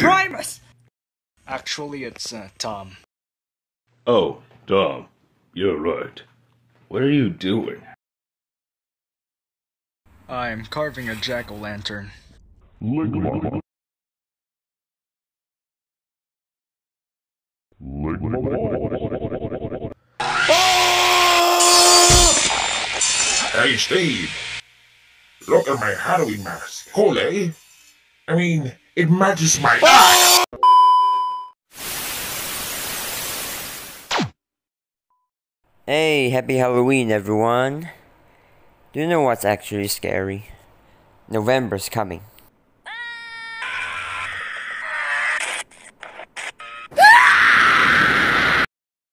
Primus! Actually, it's uh, Tom. Oh, Tom, you're right. What are you doing? I'm carving a jack o' lantern. Ligma. Ligma. Hey, Steve. Look at my Halloween mask. Eh? I mean, it matches my eye. Hey, happy Halloween, everyone. Do you know what's actually scary? November's coming.